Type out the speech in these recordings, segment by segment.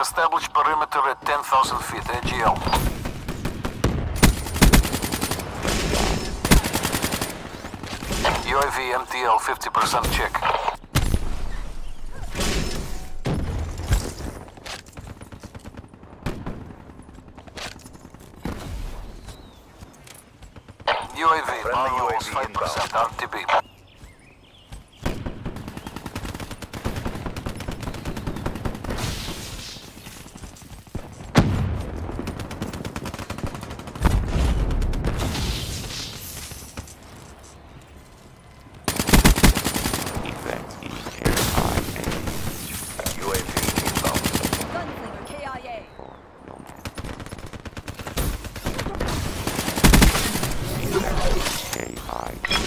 Establish perimeter at 10,000 feet, AGL. UAV MTL 50% check. UAV, UAV 5% RTB.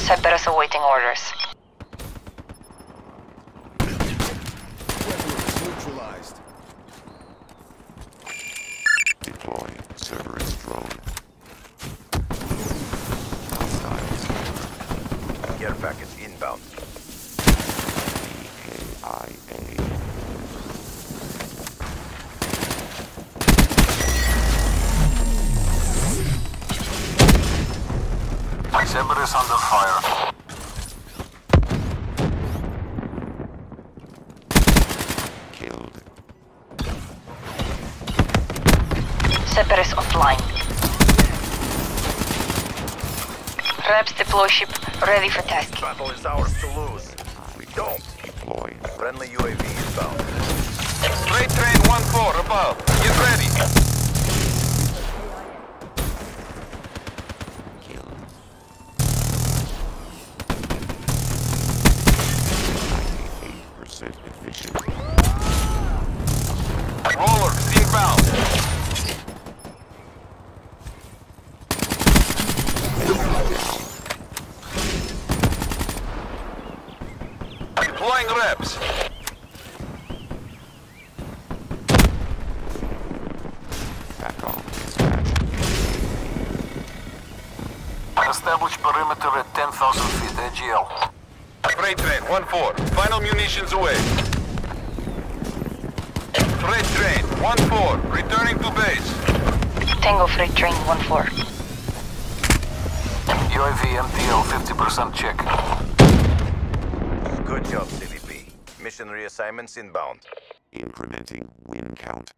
KIA. Cerberus awaiting orders. Neutralized. Deploy Cerberus drone. Hostiles. Care package inbound. KIA. Cerberus under fire. Killed. Cerberus offline. RAPS deploy ship ready for task. Battle is ours to lose. We don't. Deploy. Friendly UAV inbound. Freight train 1-4 above. Get ready. 98% efficient. Roller, inbound. Deploying RAPS. Back dispatch. Establish perimeter at 10,000 feet, AGL. Freight train 1-4. Final munitions away. Freight train 1-4. Returning to base. Tango freight train 1-4. UAV MTL 50% check. Good job, CVP. Mission reassignments inbound. Incrementing win count.